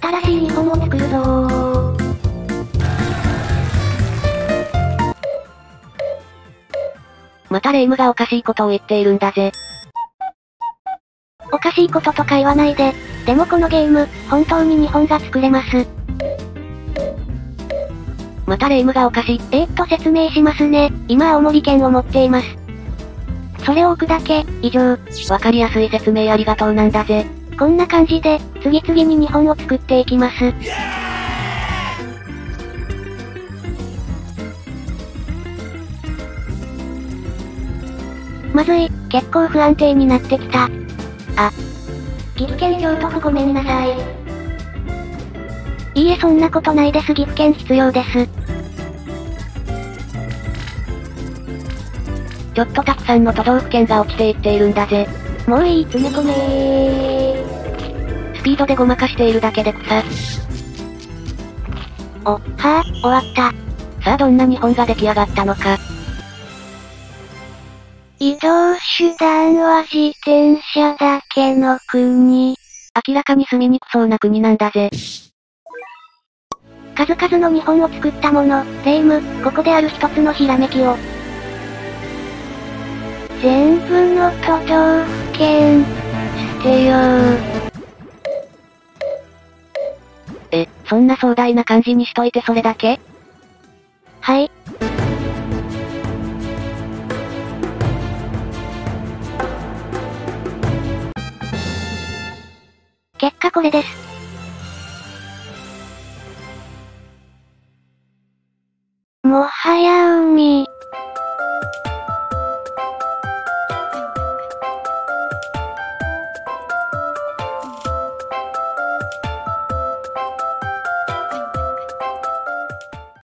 新しい日本を作るぞ。またレイムがおかしいことを言っているんだぜ。おかしいこととか言わないで。でもこのゲーム、本当に日本が作れます。またレイムがおかしい。えー、っと説明しますね。今青森県を持っています。それを置くだけ、以上。わかりやすい説明ありがとうなんだぜ。こんな感じで、次々に日本を作っていきます。まずい、結構不安定になってきた。あ。岐阜県京都府ごめんなさい。いいえそんなことないです岐阜県必要です。ちょっとたくさんの都道府県が落ちていっているんだぜ。もういい詰め込めスピードでごまかしているだけで草。お、はぁ、終わった。さあどんな日本が出来上がったのか。移動手段は自転車だけの国。明らかに住みにくそうな国なんだぜ。数々の日本を作ったもの、レイム、ここである一つのひらめきを。全部の都道府県、捨てよう。そんな壮大な感じにしといてそれだけ？はい。結果これです。もはや海。